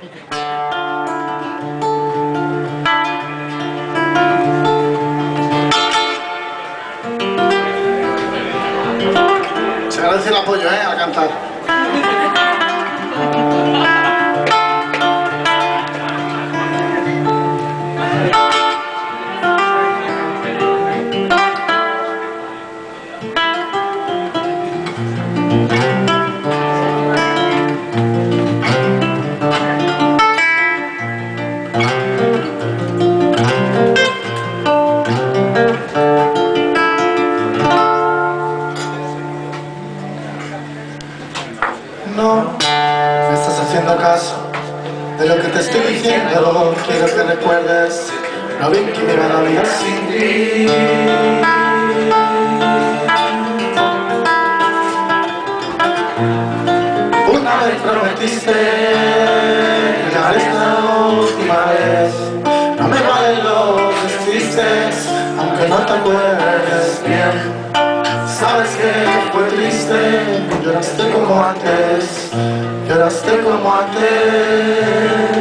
Se agradece el apoyo, ¿eh? Al cantar. De lo que te estoy diciendo. Quiero que recuerdes lo bien que me va la vida sin ti. Una vez prometiste ya es la última vez. No me valen los despistes, aunque no te acuerdes bien. Sabes que fue triste, Yo las tengo como antes, a stick tengo como antes.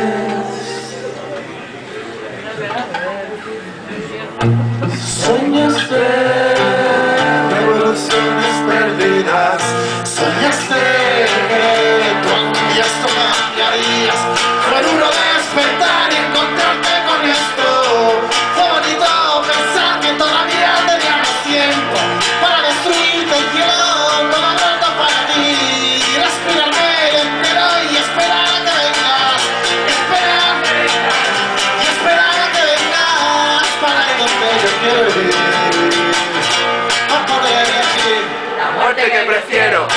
Que prefiero.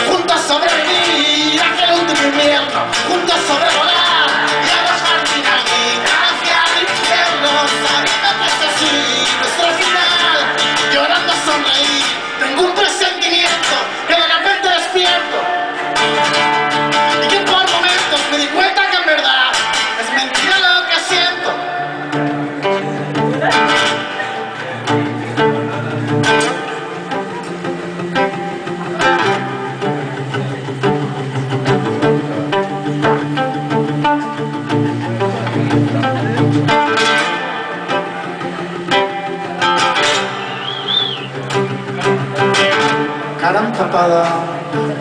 Empapada,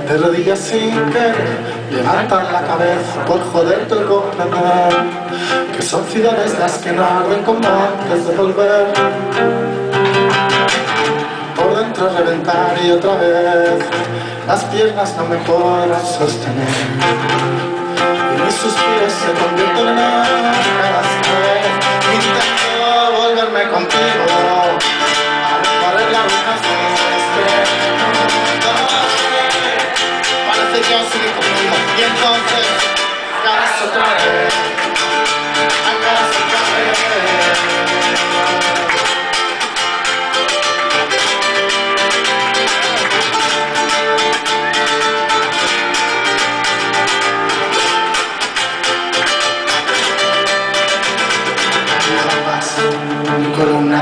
de rodillas sin querer, levantan la cabeza por joderte el comprender, que son ciudades las que no arden como antes de volver. Por dentro reventar y otra vez, las piernas no me podrán sostener. Y mis suspiros se convierten en horas Intento volverme contigo,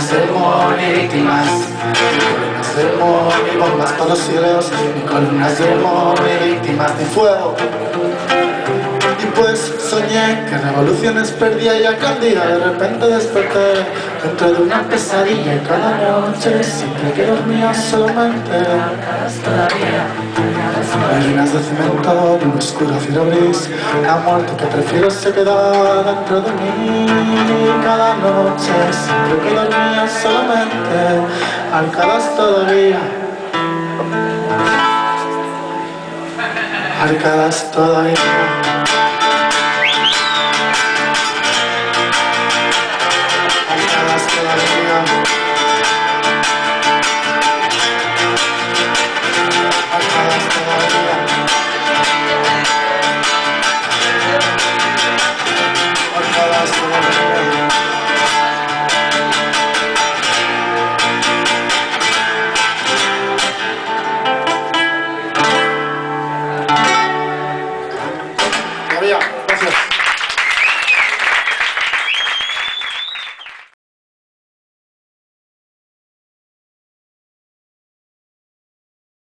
columnas de humo y víctimas, y bombas y columnas y víctimas. De fuego. Y pues soñé que revoluciones perdía y aquel día de repente desperté dentro de una pesadilla y cada noche siempre que dormía solamente Lágrimas de cemento de un oscuro cielo gris La muerte que prefiero se queda dentro de mí. Cada noche siempre que dormía solamente Arcadas todavía. Arcadas todavía Gracias.